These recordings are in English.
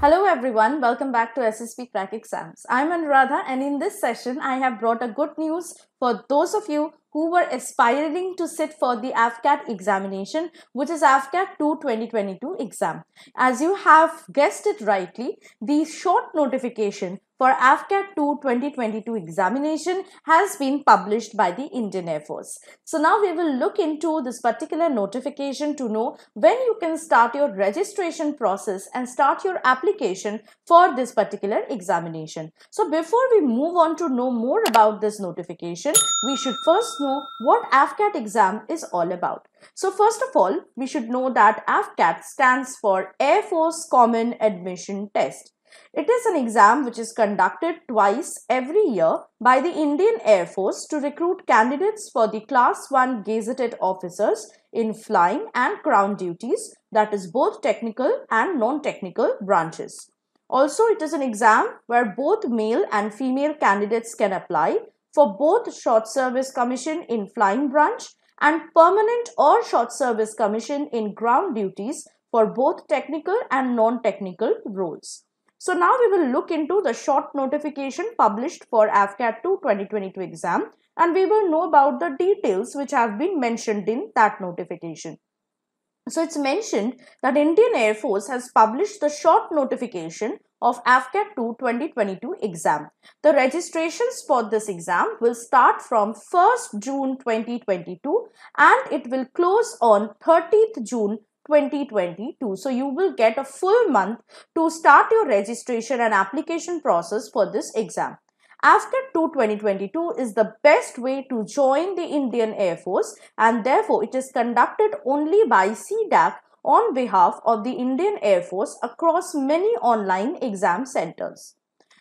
Hello everyone, welcome back to SSB Crack Exams. I'm Anuradha and in this session I have brought a good news for those of you who were aspiring to sit for the AFCAT examination which is AFCAT 2 2022 exam. As you have guessed it rightly, the short notification for AFCAT 2 2022 examination has been published by the Indian Air Force. So now we will look into this particular notification to know when you can start your registration process and start your application for this particular examination. So before we move on to know more about this notification, we should first know what AFCAT exam is all about. So first of all, we should know that AFCAT stands for Air Force Common Admission Test. It is an exam which is conducted twice every year by the Indian Air Force to recruit candidates for the Class 1 gazetted officers in flying and ground duties that is both technical and non-technical branches. Also, it is an exam where both male and female candidates can apply for both short service commission in flying branch and permanent or short service commission in ground duties for both technical and non-technical roles. So now we will look into the short notification published for AFCAT 2 2022 exam and we will know about the details which have been mentioned in that notification. So it's mentioned that Indian Air Force has published the short notification of AFCAT 2 2022 exam. The registrations for this exam will start from 1st June 2022 and it will close on 30th June 2022. So you will get a full month to start your registration and application process for this exam. AFCAT 2 2022 is the best way to join the Indian Air Force and therefore it is conducted only by CDAC on behalf of the Indian Air Force across many online exam centers.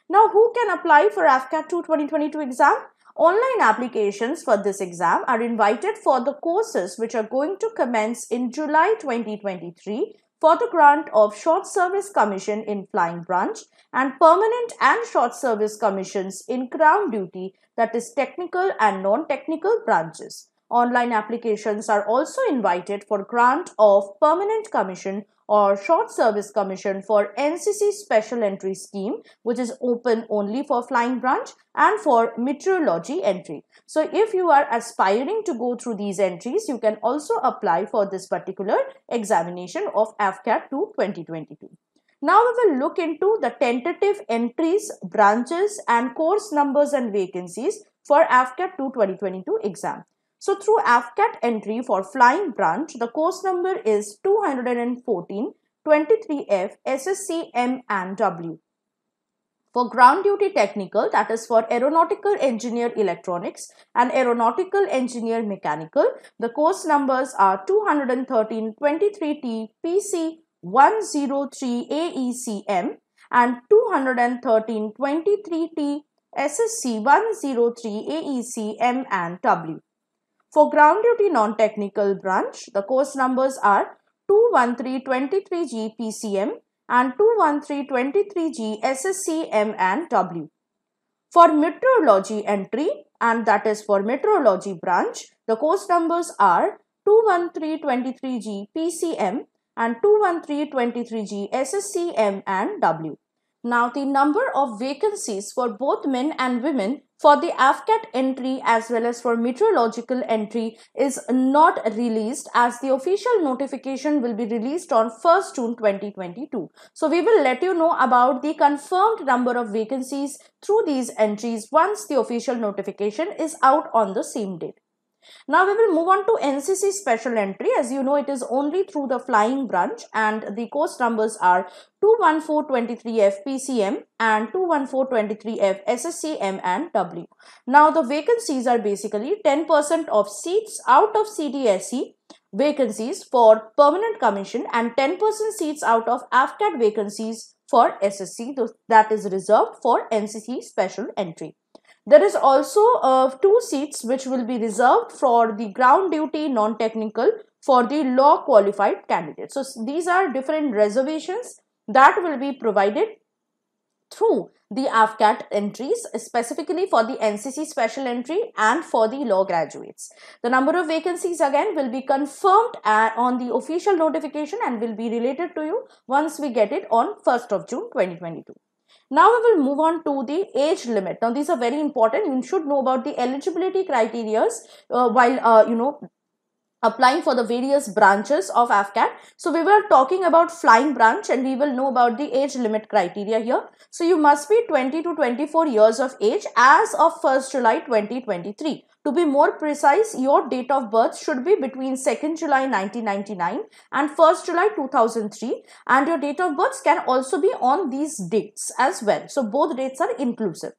Now who can apply for AFCAT 2 2022 exam? Online applications for this exam are invited for the courses which are going to commence in July 2023 for the grant of short service commission in flying branch and permanent and short service commissions in ground duty that is technical and non-technical branches. Online applications are also invited for grant of permanent commission or short service commission for NCC special entry scheme which is open only for flying branch and for meteorology entry. So if you are aspiring to go through these entries you can also apply for this particular examination of AFCAT 2 2022. Now we will look into the tentative entries, branches and course numbers and vacancies for AFCAT 2 2022 exam. So through AFCAT entry for flying branch, the course number is 214 23F SSC M and W. For ground duty technical, that is for aeronautical engineer electronics and aeronautical engineer mechanical, the course numbers are 213 23T PC 103 AECM and 213 23T SSC 103 AECM and W. For ground duty non-technical branch, the course numbers are 21323G PCM and 21323G SSCM and W. For meteorology entry and that is for meteorology branch, the course numbers are 21323G PCM and 21323G SSCM and W. Now the number of vacancies for both men and women for the AFCAT entry as well as for meteorological entry is not released as the official notification will be released on 1st June 2022. So we will let you know about the confirmed number of vacancies through these entries once the official notification is out on the same date. Now we will move on to NCC special entry. As you know, it is only through the flying branch and the course numbers are 21423F PCM and 21423F SSCM and W. Now the vacancies are basically 10% of seats out of CDSE vacancies for permanent commission and 10% seats out of AFCAT vacancies for SSC that is reserved for NCC special entry. There is also uh, two seats which will be reserved for the ground duty non-technical for the law qualified candidates. So these are different reservations that will be provided through the AFCAT entries, specifically for the NCC special entry and for the law graduates. The number of vacancies again will be confirmed uh, on the official notification and will be related to you once we get it on 1st of June 2022. Now we will move on to the age limit. Now these are very important. You should know about the eligibility criteria uh, while uh, you know applying for the various branches of AFCAT. So we were talking about flying branch and we will know about the age limit criteria here. So you must be 20 to 24 years of age as of 1st July 2023. To be more precise, your date of birth should be between 2nd July 1999 and 1st July 2003 and your date of birth can also be on these dates as well. So both dates are inclusive.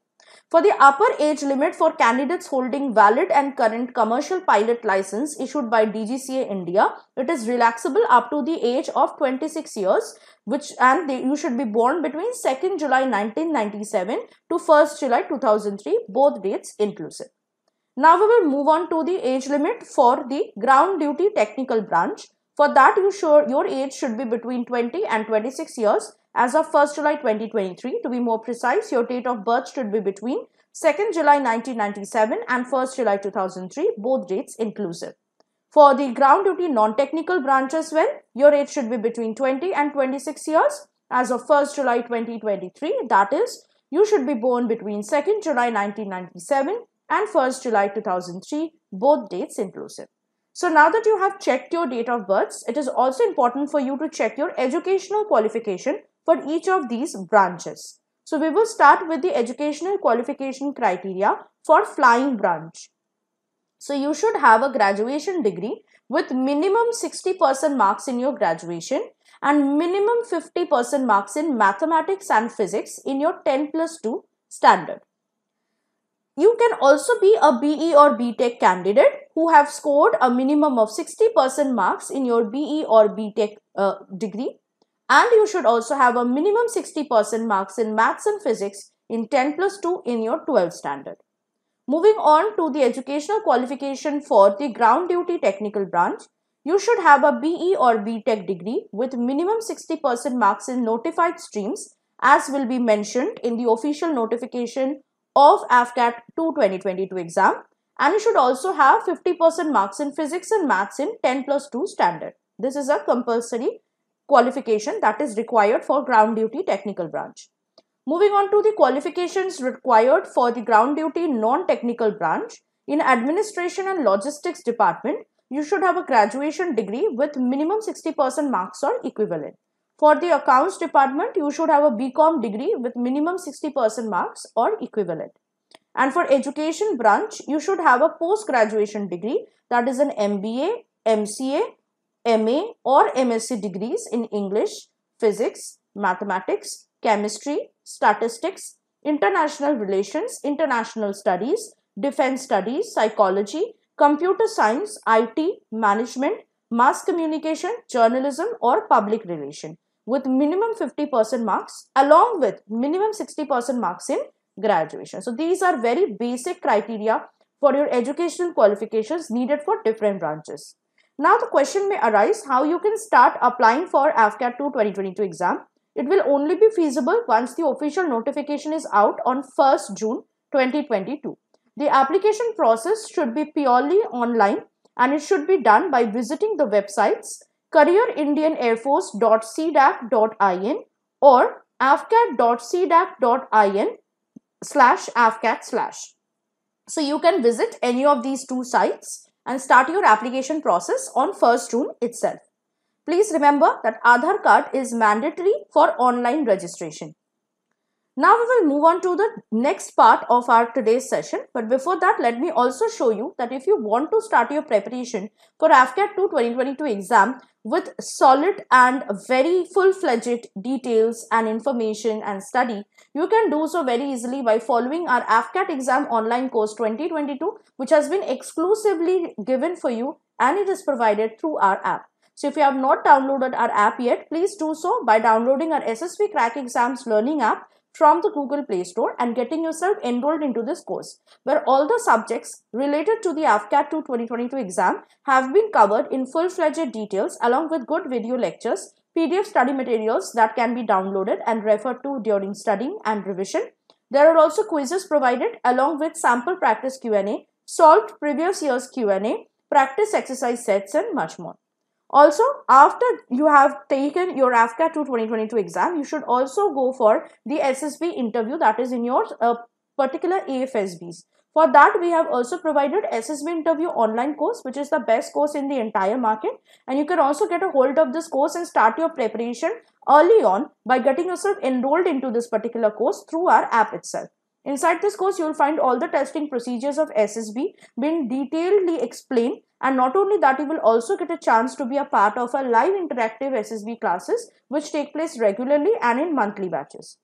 For the upper age limit for candidates holding valid and current commercial pilot license issued by DGCA India, it is relaxable up to the age of 26 years which and they, you should be born between 2nd July 1997 to 1st July 2003 both dates inclusive. Now we will move on to the age limit for the ground duty technical branch. For that you sure your age should be between 20 and 26 years as of 1st July 2023. To be more precise, your date of birth should be between 2nd July 1997 and 1st July 2003, both dates inclusive. For the ground duty non-technical branch as well, your age should be between 20 and 26 years as of 1st July 2023. That is, you should be born between 2nd July 1997 and 1st July 2003, both dates inclusive. So now that you have checked your date of births, it is also important for you to check your educational qualification for each of these branches. So we will start with the educational qualification criteria for flying branch. So you should have a graduation degree with minimum 60% marks in your graduation and minimum 50% marks in mathematics and physics in your 10 plus 2 standard. You can also be a BE or BTech candidate who have scored a minimum of 60% marks in your BE or BTech uh, degree and you should also have a minimum 60% marks in maths and physics in 10 plus 2 in your 12th standard. Moving on to the educational qualification for the ground duty technical branch, you should have a BE or BTech degree with minimum 60% marks in notified streams as will be mentioned in the official notification of AFCAT 2 2022 exam and you should also have 50% marks in physics and maths in 10 plus 2 standard. This is a compulsory qualification that is required for ground duty technical branch. Moving on to the qualifications required for the ground duty non-technical branch, in administration and logistics department, you should have a graduation degree with minimum 60% marks or equivalent. For the accounts department, you should have a BCom degree with minimum 60% marks or equivalent. And for education branch, you should have a post-graduation degree that is an MBA, MCA MA or MSc degrees in English, Physics, Mathematics, Chemistry, Statistics, International Relations, International Studies, Defense Studies, Psychology, Computer Science, IT, Management, Mass Communication, Journalism or Public Relation with minimum 50% marks along with minimum 60% marks in graduation. So these are very basic criteria for your educational qualifications needed for different branches. Now the question may arise how you can start applying for AFCAT 2 2022 exam. It will only be feasible once the official notification is out on 1st June 2022. The application process should be purely online and it should be done by visiting the websites careerindianairforce.cdac.in or afcat.cdac.in slash afcat slash. So you can visit any of these two sites and start your application process on 1st June itself. Please remember that Aadhaar card is mandatory for online registration. Now we will move on to the next part of our today's session. But before that, let me also show you that if you want to start your preparation for AFCAT 2 2022 exam with solid and very full-fledged details and information and study, you can do so very easily by following our AFCAT exam online course 2022, which has been exclusively given for you and it is provided through our app. So if you have not downloaded our app yet, please do so by downloading our SSB Crack Exams Learning app from the Google Play Store and getting yourself enrolled into this course, where all the subjects related to the AFCAT 2 2022 exam have been covered in full-fledged details along with good video lectures PDF study materials that can be downloaded and referred to during studying and revision. There are also quizzes provided along with sample practice Q&A, solved previous year's Q&A, practice exercise sets and much more. Also, after you have taken your AFCAT 2 2022 exam, you should also go for the SSB interview that is in your uh, particular AFSBs. For that, we have also provided SSB interview online course, which is the best course in the entire market. And you can also get a hold of this course and start your preparation early on by getting yourself enrolled into this particular course through our app itself. Inside this course, you will find all the testing procedures of SSB being detailedly explained and not only that, you will also get a chance to be a part of our live interactive SSB classes which take place regularly and in monthly batches.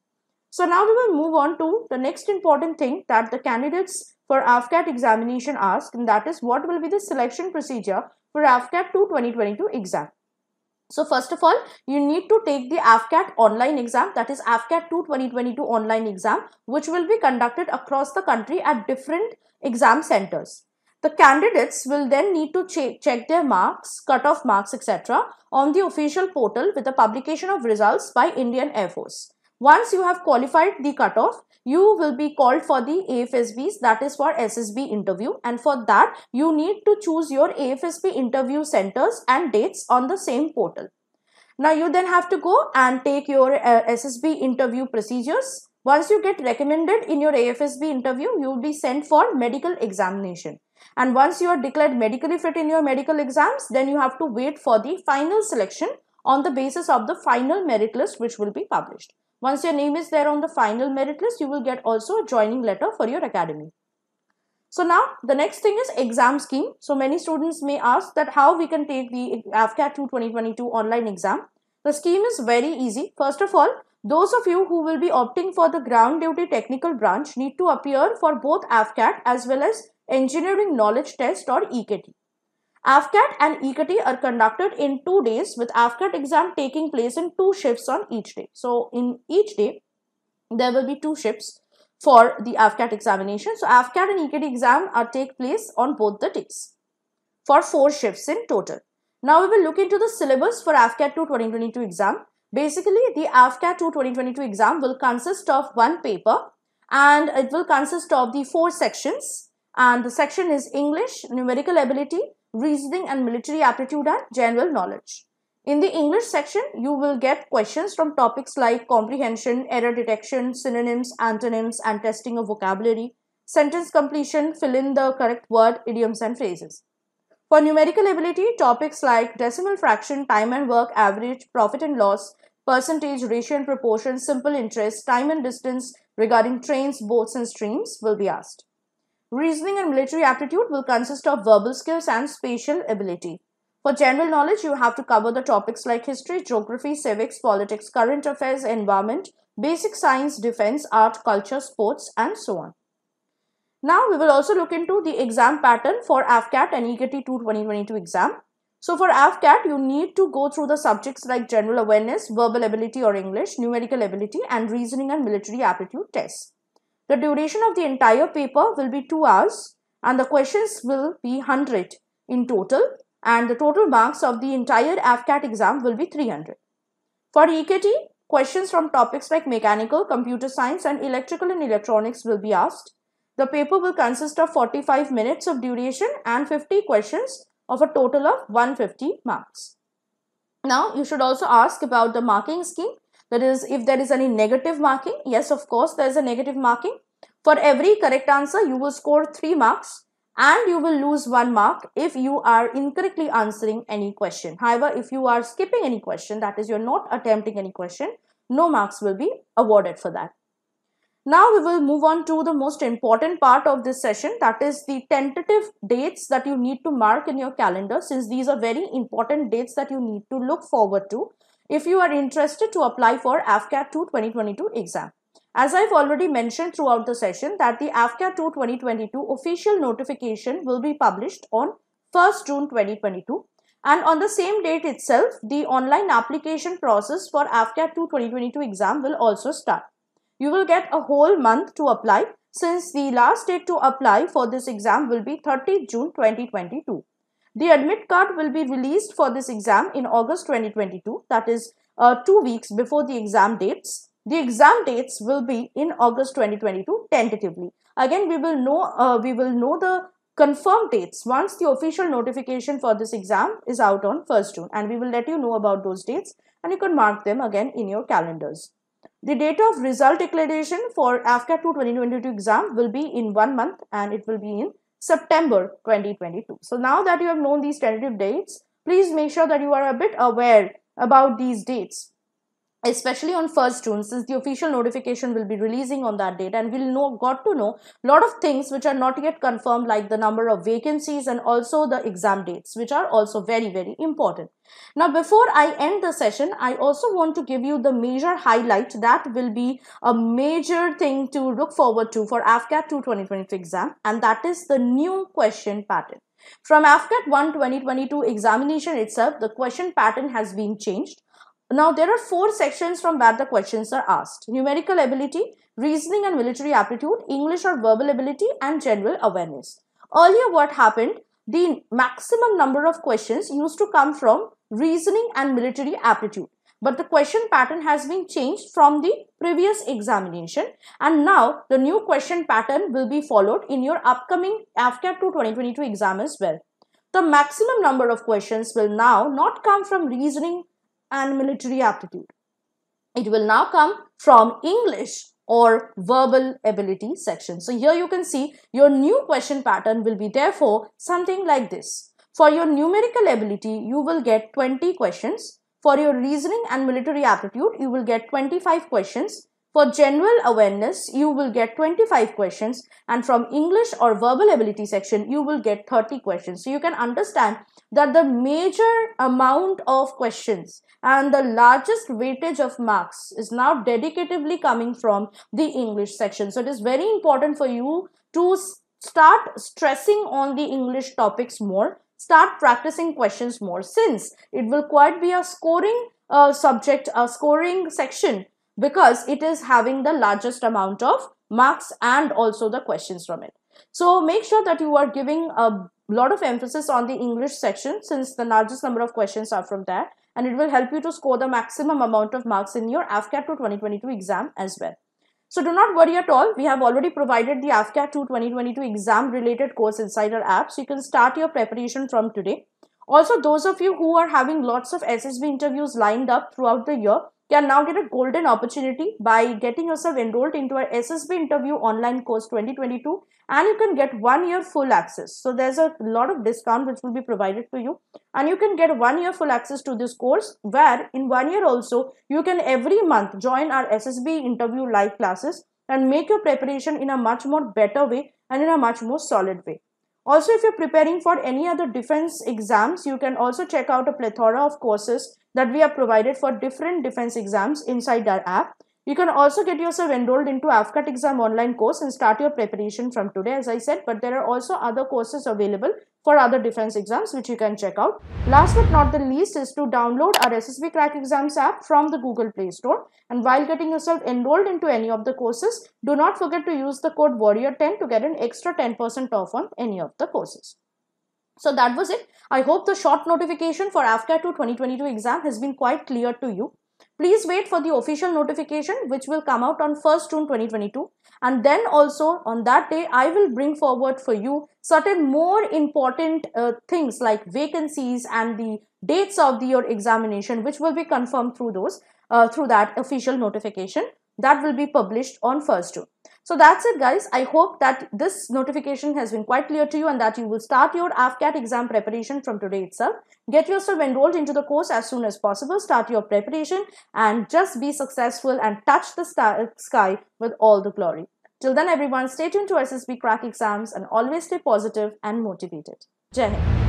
So now we will move on to the next important thing that the candidates for AFCAT examination ask and that is what will be the selection procedure for AFCAT 2 2022 exam. So first of all, you need to take the AFCAT online exam that is AFCAT 2 2022 online exam which will be conducted across the country at different exam centers. The candidates will then need to ch check their marks, cut-off marks etc. on the official portal with the publication of results by Indian Air Force. Once you have qualified the cutoff, you will be called for the AFSBs that is for SSB interview and for that you need to choose your AFSB interview centers and dates on the same portal. Now you then have to go and take your uh, SSB interview procedures. Once you get recommended in your AFSB interview, you will be sent for medical examination. And once you are declared medically fit in your medical exams, then you have to wait for the final selection on the basis of the final merit list which will be published. Once your name is there on the final merit list, you will get also a joining letter for your academy. So now the next thing is exam scheme. So many students may ask that how we can take the AFCAT 2 2022 online exam. The scheme is very easy. First of all, those of you who will be opting for the ground duty technical branch need to appear for both AFCAT as well as engineering knowledge test or EKT. AFCAT and EKT are conducted in two days with AFCAT exam taking place in two shifts on each day. So in each day, there will be two shifts for the AFCAT examination. So AFCAT and EKT exam are take place on both the days for four shifts in total. Now we will look into the syllabus for AFCAT 2 2022 exam. Basically, the AFCAT 2 2022 exam will consist of one paper and it will consist of the four sections and the section is English, numerical ability, reasoning and military aptitude and general knowledge. In the English section, you will get questions from topics like comprehension, error detection, synonyms, antonyms and testing of vocabulary, sentence completion, fill in the correct word, idioms and phrases. For numerical ability, topics like decimal fraction, time and work, average, profit and loss, percentage, ratio and proportion, simple interest, time and distance regarding trains, boats and streams will be asked. Reasoning and military aptitude will consist of verbal skills and spatial ability. For general knowledge, you have to cover the topics like history, geography, civics, politics, current affairs, environment, basic science, defense, art, culture, sports, and so on. Now, we will also look into the exam pattern for AFCAT and EKT 2 2022 exam. So, for AFCAT, you need to go through the subjects like general awareness, verbal ability or English, numerical ability, and reasoning and military aptitude tests. The duration of the entire paper will be 2 hours and the questions will be 100 in total and the total marks of the entire AFCAT exam will be 300. For EKT, questions from topics like mechanical, computer science and electrical and electronics will be asked. The paper will consist of 45 minutes of duration and 50 questions of a total of 150 marks. Now, you should also ask about the marking scheme that is, if there is any negative marking, yes, of course, there is a negative marking. For every correct answer, you will score 3 marks and you will lose 1 mark if you are incorrectly answering any question. However, if you are skipping any question, that is, you're not attempting any question, no marks will be awarded for that. Now we will move on to the most important part of this session that is the tentative dates that you need to mark in your calendar since these are very important dates that you need to look forward to if you are interested to apply for AFCAT 2 2022 exam. As I've already mentioned throughout the session that the AFCAT 2 2022 official notification will be published on 1st June 2022 and on the same date itself the online application process for AFCAT 2 2022 exam will also start. You will get a whole month to apply since the last date to apply for this exam will be 30 June 2022. The admit card will be released for this exam in August 2022. That is, uh, two weeks before the exam dates. The exam dates will be in August 2022 tentatively. Again, we will know uh, we will know the confirmed dates once the official notification for this exam is out on 1st June and we will let you know about those dates and you can mark them again in your calendars. The date of result declaration for AFCAT 2 2022 exam will be in one month and it will be in September 2022. So now that you have known these tentative dates, please make sure that you are a bit aware about these dates especially on 1st June since the official notification will be releasing on that date and we'll know got to know a lot of things which are not yet confirmed like the number of vacancies and also the exam dates which are also very very important. Now before I end the session I also want to give you the major highlight that will be a major thing to look forward to for AFCAT 2 2022 exam and that is the new question pattern. From AFCAT 1 2022 examination itself the question pattern has been changed now, there are four sections from where the questions are asked. Numerical ability, reasoning and military aptitude, English or verbal ability and general awareness. Earlier what happened, the maximum number of questions used to come from reasoning and military aptitude. But the question pattern has been changed from the previous examination and now the new question pattern will be followed in your upcoming AFCAT 2 2022 exam as well. The maximum number of questions will now not come from reasoning and military aptitude. It will now come from English or verbal ability section. So here you can see your new question pattern will be therefore something like this. For your numerical ability, you will get 20 questions. For your reasoning and military aptitude, you will get 25 questions. For general awareness, you will get 25 questions and from English or verbal ability section, you will get 30 questions. So you can understand that the major amount of questions and the largest weightage of marks is now dedicatively coming from the English section. So it is very important for you to start stressing on the English topics more, start practicing questions more since it will quite be a scoring uh, subject, a scoring section because it is having the largest amount of marks and also the questions from it. So make sure that you are giving a lot of emphasis on the English section since the largest number of questions are from there and it will help you to score the maximum amount of marks in your AFCAT 2 2022 exam as well. So do not worry at all. We have already provided the AFCAT 2 2022 exam related course inside our app. So you can start your preparation from today. Also, those of you who are having lots of SSB interviews lined up throughout the year, can now get a golden opportunity by getting yourself enrolled into our SSB interview online course 2022 and you can get one year full access. So there's a lot of discount which will be provided to you and you can get one year full access to this course where in one year also you can every month join our SSB interview live classes and make your preparation in a much more better way and in a much more solid way. Also, if you're preparing for any other defense exams, you can also check out a plethora of courses that we have provided for different defense exams inside our app. You can also get yourself enrolled into AFCAT exam online course and start your preparation from today as I said but there are also other courses available for other defense exams which you can check out. Last but not the least is to download our SSB Crack Exams app from the Google Play Store and while getting yourself enrolled into any of the courses do not forget to use the code warrior10 to get an extra 10% off on any of the courses. So that was it. I hope the short notification for AFCAT 2 2022 exam has been quite clear to you. Please wait for the official notification which will come out on 1st June 2022 and then also on that day I will bring forward for you certain more important uh, things like vacancies and the dates of the, your examination which will be confirmed through those uh, through that official notification that will be published on 1st June. So that's it guys. I hope that this notification has been quite clear to you and that you will start your AFCAT exam preparation from today itself. Get yourself enrolled into the course as soon as possible. Start your preparation and just be successful and touch the sky with all the glory. Till then everyone, stay tuned to SSB Crack exams and always stay positive and motivated. Jai.